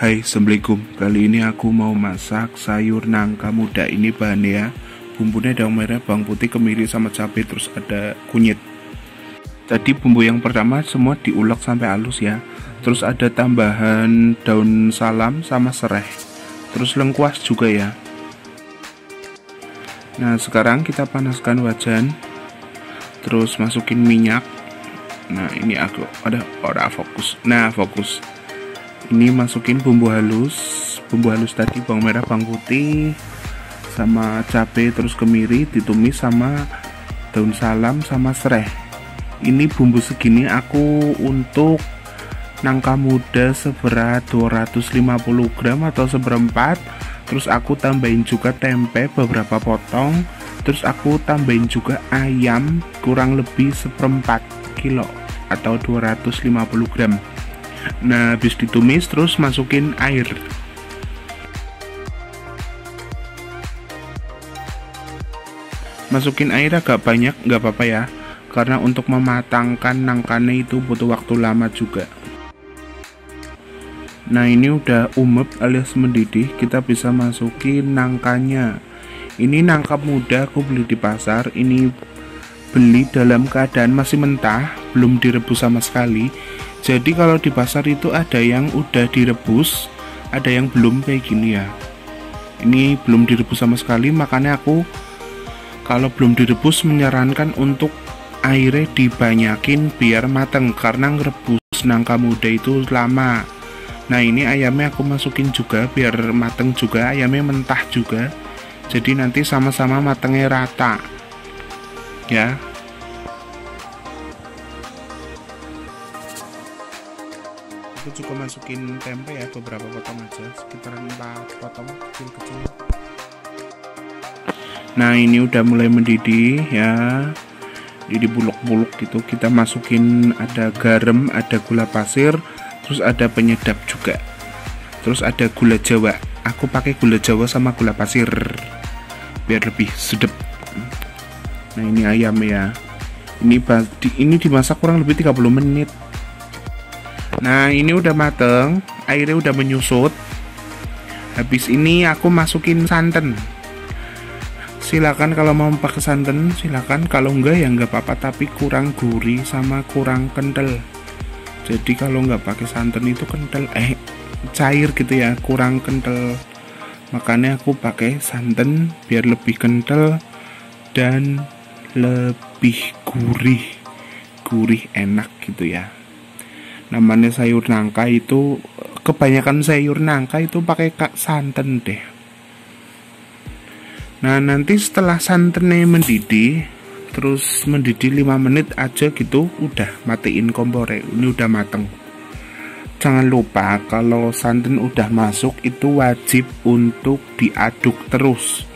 Hai, Assalamualaikum. Kali ini aku mau masak sayur nangka muda. Ini bahannya ya. Bumbunya daun merah, bawang putih, kemiri, sama cabai, terus ada kunyit. Tadi bumbu yang pertama semua diulek sampai halus ya. Terus ada tambahan daun salam sama serai. Terus lengkuas juga ya. Nah, sekarang kita panaskan wajan. Terus masukin minyak. Nah, ini aku ada ora fokus. Nah, fokus ini masukin bumbu halus. Bumbu halus tadi bawang merah bawang putih sama cabai terus kemiri ditumis sama daun salam sama serai ini bumbu segini aku untuk nangka muda seberat 250 gram atau seperempat. Terus aku tambahin juga tempe beberapa potong. Terus aku tambahin juga ayam kurang lebih seperempat kilo atau 250 gram Nah, habis ditumis terus masukin air. Masukin air agak banyak, nggak apa-apa ya. Karena untuk mematangkan nangkanya itu butuh waktu lama juga. Nah ini udah umep alias mendidih, kita bisa masukin nangkanya. Ini nangka muda aku beli di pasar, ini beli dalam keadaan masih mentah, belum direbus sama sekali. Jadi kalau di pasar itu ada yang udah direbus, ada yang belum kayak gini ya. Ini belum direbus sama sekali, makanya aku kalau belum direbus menyarankan untuk airnya dibanyakin biar mateng karena ngerebus nangka muda itu lama. Nah ini ayamnya aku masukin juga biar mateng juga, ayamnya mentah juga. Jadi nanti sama-sama matengnya rata. Ya, aku juga masukin tempe ya beberapa potong aja. Sekitaran 4 potong kecil-kecil nah ini udah mulai mendidih ya. Jadi buluk-buluk gitu. Kita masukin ada garam ada gula pasir terus ada penyedap juga. Terus ada gula jawa. Aku pakai gula jawa sama gula pasir biar lebih sedap. Nah ini ayam ya. Ini ini dimasak kurang lebih 30 menit Nah ini udah mateng Airnya udah menyusut. Habis ini aku masukin santan. Silakan kalau mau pakai santan silakan. Kalau enggak ya enggak apa-apa Tapi kurang gurih sama kurang kental. Jadi kalau enggak pakai santan itu kental Eh cair gitu ya Kurang kental. Makanya aku pakai santan Biar lebih kental Dan lebih gurih. Gurih enak gitu ya namanya sayur nangka itu kebanyakan sayur nangka itu pakai kak santan deh. Nah nanti setelah santannya mendidih terus mendidih 5 menit aja gitu udah matiin kompornya ini udah mateng. Jangan lupa kalau santan udah masuk itu wajib untuk diaduk terus.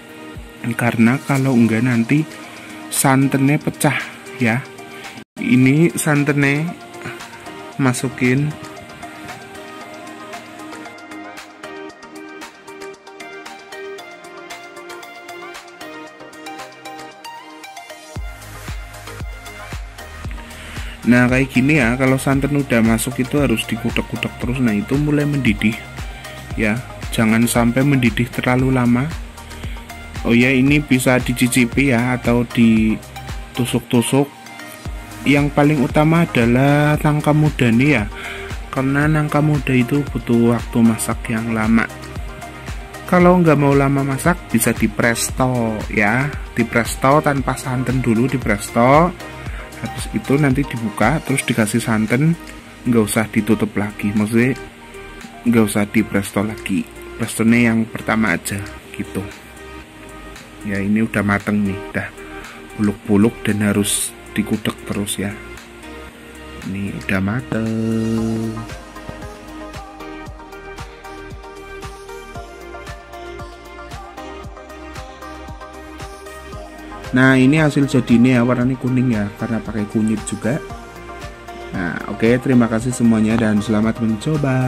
Karena kalau enggak nanti santannya pecah ya. Ini santannya masukin. Nah kayak gini ya kalau santan udah masuk itu harus dikutek-kutek terus. Nah itu mulai mendidih Ya. Jangan sampai mendidih terlalu lama. Oh ya ini bisa dicicipi ya atau ditusuk-tusuk yang paling utama adalah nangka muda nih ya. Karena nangka muda itu butuh waktu masak yang lama. Kalau nggak mau lama masak bisa di presto ya. Di presto tanpa santan dulu di presto habis itu nanti dibuka terus dikasih santan. Nggak usah ditutup lagi maksudnya nggak usah di presto lagi. Prestonya yang pertama aja gitu. Ya ini udah mateng nih udah buluk-buluk dan harus dikudek terus ya. Ini udah mateng. Nah ini hasil jadinya ya warnanya kuning ya karena pakai kunyit juga. Nah oke okay, terima kasih semuanya dan selamat mencoba